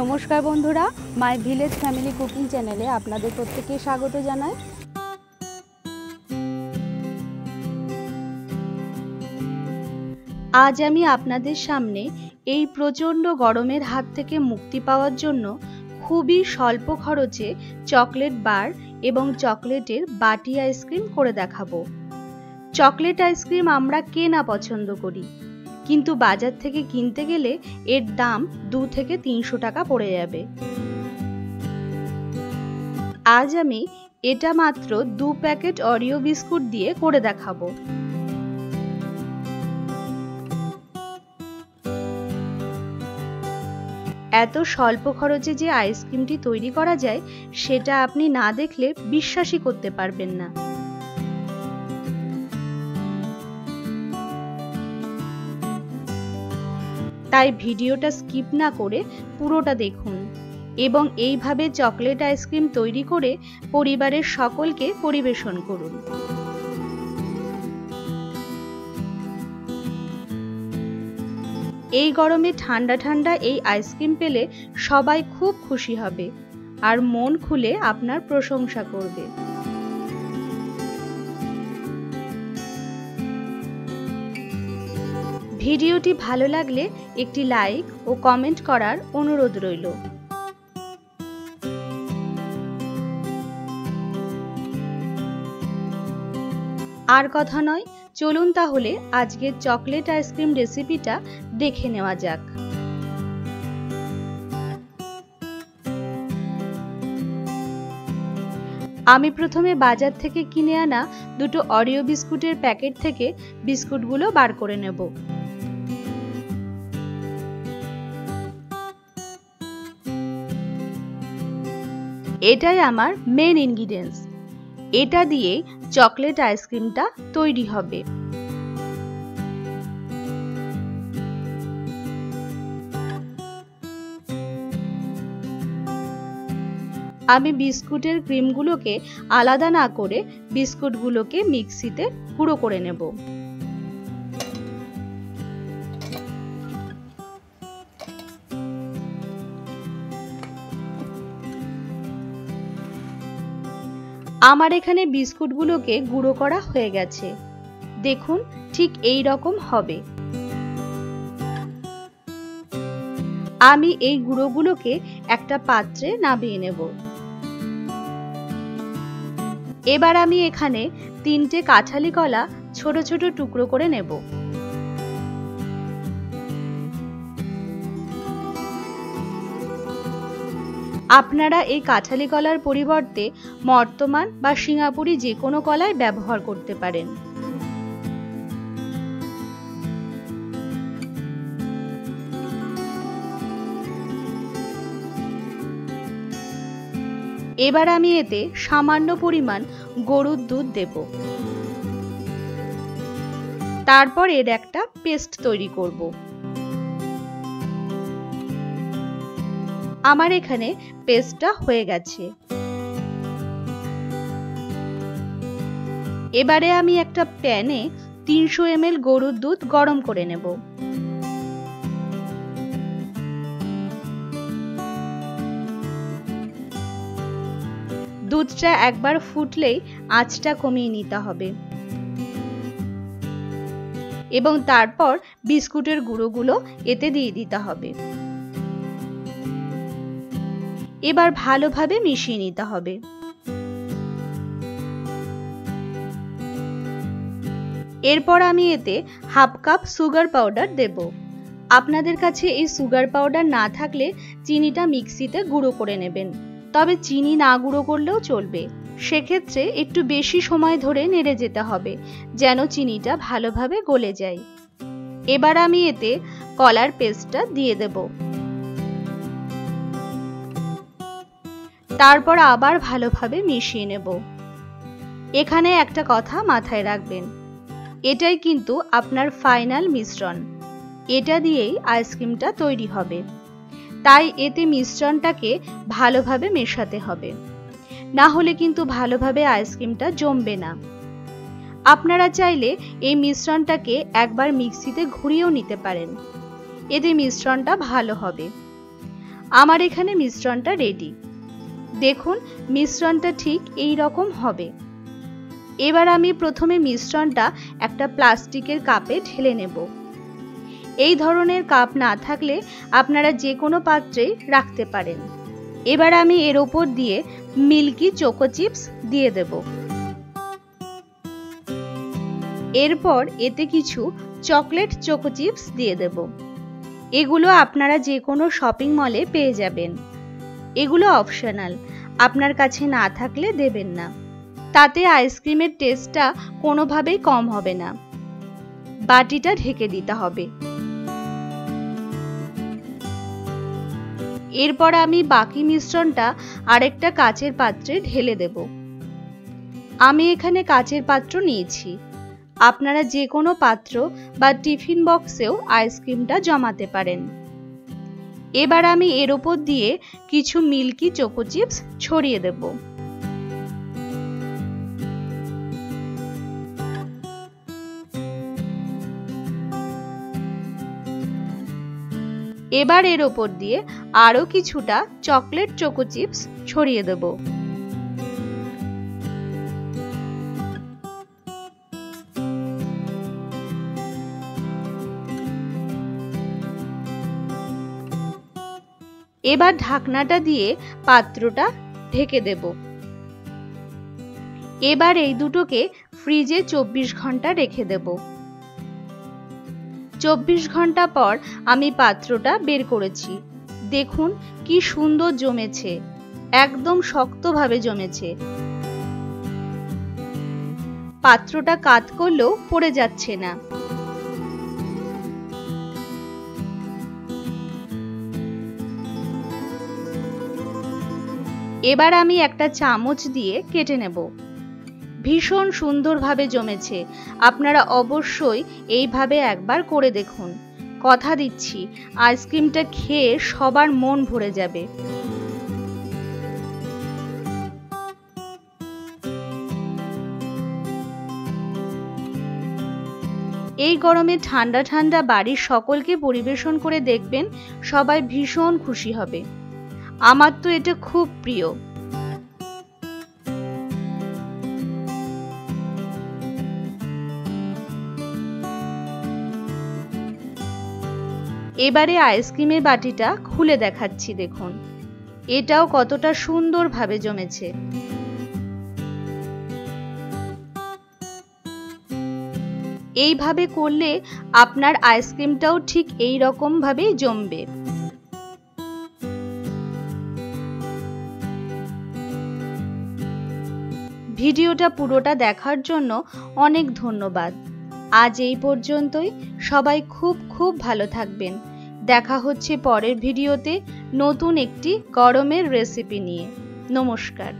নমস্কার বন্ধুরা my village family cooking চ্যানেলে আপনাদের প্রত্যেককে স্বাগত জানাই। আজ আমি আপনাদের সামনে এই প্রচণ্ড গরমের হাত থেকে মুক্তি পাওয়ার জন্য খুবই স্বল্প খরচে চকলেট বার এবং চকলেটের বাটি আইসক্রিম করে দেখাবো। চকলেট আইসক্রিম আমরা কে না পছন্দ করি? কিন্তু বাজার থেকে কিনতে গেলে এর দাম দু থেকে তিনশো টাকা পড়ে যাবে। আজ আমি এটা মাত্র দু প্যাকেট অরিও বিস্কুট দিয়ে করে দেখাবো। এত স্বল্প খরচে যে আইসক্রিমটি তৈরি করা যায়, সেটা আপনি না দেখলে বিশ্বাসই করতে পারবেন না। তাই ভিডিওটা স্কিপ না করে পুরোটা দেখুন এবং এইভাবে চকলেট আইসক্রিম তৈরি করে পরিবারের সকলকে পরিবেশন করুন। এই গরমে ঠান্ডা ঠান্ডা এই আইসক্রিম পেলে সবাই খুব খুশি হবে আর মন খুলে আপনার প্রশংসা করবে। ভিডিওটি ভালো লাগলে একটি লাইক ও কমেন্ট করার অনুরোধ রইল। আর কথা নয়, চলুন তাহলে আজকের চকলেট আইসক্রিম রেসিপিটা দেখে নেওয়া যাক। আমি প্রথমে বাজার থেকে কিনে আনা দুটো অরিও বিস্কুটের প্যাকেট থেকে বিস্কুটগুলো বার করে নেব। এটাই আমার মেন ইনগ্রিডিয়েন্টস এটা দিয়ে চকলেট আইসক্রিমটা তৈরি হবে। আমি বিস্কুটের ক্রিমগুলোকে আলাদা না করে বিস্কুটগুলোকে মিক্সিতে গুঁড়ো করে নেব। আমার এখানে বিস্কুটগুলোকে গুঁড়ো করা হয়ে গেছে। দেখুন, ঠিক এই রকম হবে। আমি এই গুঁড়োগুলোকে একটা পাত্রে নামিয়ে নেব। এবার আমি এখানে তিনটে কাঁঠালি কলা ছোট ছোট টুকরো করে নেব। আপনারা এই কাঁঠালি কলার পরিবর্তে মর্তমান বা সিঙ্গাপুরি যে কোনো কলাই ব্যবহার করতে পারেন। এবার আমি এতে সামান্য পরিমাণ গরুর দুধ দেব। তারপর এর একটা পেস্ট তৈরি করব। আমার এখানে পেস্টটা হয়ে গেছে। এবারে আমি একটা প্যানে তিনশো এম গরুর দুধ গরম করে নেব। দুধটা একবার ফুটলেই আঁচটা কমিয়ে নিতে হবে। এবং তারপর বিস্কুটের গুঁড়োগুলো এতে দিয়ে দিতে হবে। এবার ভালোভাবে মিশিয়ে নিতে হবে। এরপর আমি এতে হাফ কাপ সুগার পাউডার দেব। আপনাদের কাছে এই সুগার পাউডার না থাকলে চিনিটা মিক্সিতে গুঁড়ো করে নেবেন। তবে চিনি না গুঁড়ো করলেও চলবে। সেক্ষেত্রে একটু বেশি সময় ধরে নেড়ে যেতে হবে, যেন চিনিটা ভালোভাবে গলে যায়। এবার আমি এতে কলার পেস্টটা দিয়ে দেব। তারপর আবার ভালোভাবে মিশিয়ে নেব। এখানে একটা কথা মাথায় রাখবেন। এটাই কিন্তু আপনার ফাইনাল মিশ্রণ। এটা দিয়েই আইসক্রিমটা তৈরি হবে। তাই এতে মিশ্রণটাকে ভালোভাবে মেশাতে হবে। না হলে কিন্তু ভালোভাবে আইসক্রিমটা জমবে না। আপনারা চাইলে এই মিশ্রণটাকে একবার মিক্সিতে ঘুরিয়েও নিতে পারেন। এতে মিশ্রণটা ভালো হবে। আমার এখানে মিশ্রণটা রেডি দেখুন, মিশ্রণটা ঠিক এই রকম হবে। এবার আমি প্রথমে মিশ্রণটা একটা প্লাস্টিকের কাপে ঢেলে নেব। এই ধরনের কাপ না থাকলে আপনারা যে কোনো পাত্রে রাখতে পারেন। এবার আমি এর ওপর দিয়ে মিল্কি চোকো চিপস দিয়ে দেব। এরপর এতে কিছু চকলেট চোকো চিপস দিয়ে দেব। এগুলো আপনারা যে কোনো শপিং মলে পেয়ে যাবেন। এগুলো অপশনাল। আপনার কাছে না থাকলে দেবেন না। তাতে আইসক্রিমের টেস্টটা কোনোভাবেই কম হবে না। বাটিটা ঢেকে দিতে হবে। এরপর আমি বাকি মিশ্রণটা আরেকটা কাচের পাত্রে ঢেলে দেব। আমি এখানে কাচের পাত্র নিয়েছি। আপনারা যে কোনো পাত্র বা টিফিন বক্সেও আইসক্রিমটা জমাতে পারেন। এবার আমি এর ওপর দিয়ে কিছু মিল্কি চোকো চিপস ছড়িয়ে দেব। এবার এর ওপর দিয়ে আরও কিছুটা চকলেট চোকো চিপস ছড়িয়ে দেব। এবার ঢাকনাটা দিয়ে পাত্রটা ঢেকে দেব। এবার এই দুটোকে ফ্রিজে চব্বিশ ঘণ্টা রেখে দেব। চব্বিশ ঘণ্টা পর আমি পাত্রটা বের করেছি। দেখুন কি সুন্দর জমেছে, একদম শক্তভাবে জমেছে। পাত্রটা কাত করলেও পড়ে যাচ্ছে না। এবার আমি একটা চামচ দিয়ে কেটে নেব। ভীষণ সুন্দরভাবে জমেছে। আপনারা অবশ্যই এইভাবে একবার করে দেখুন। কথা দিচ্ছি, আইসক্রিমটা খেয়ে সবার মন ভরে যাবে। এই গরমে ঠান্ডা ঠান্ডা বাড়ির সকলকে পরিবেশন করে দেখবেন সবাই ভীষণ খুশি হবে। আমার তো এটা খুব প্রিয়। এবারে আইসক্রিমের বাটিটা খুলে দেখাচ্ছি, দেখুন। এটাও কতটা সুন্দরভাবে জমেছে। এইভাবে করলে আপনার আইসক্রিমটাও ঠিক এই রকম ভাবেই জমবে। ভিডিওটা পুরোটা দেখার জন্য অনেক ধন্যবাদ। আজ এই পর্যন্তই। সবাই খুব খুব ভালো থাকবেন। দেখা হচ্ছে পরের ভিডিওতে নতুন একটি গরমের রেসিপি নিয়ে। নমস্কার।